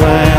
fire.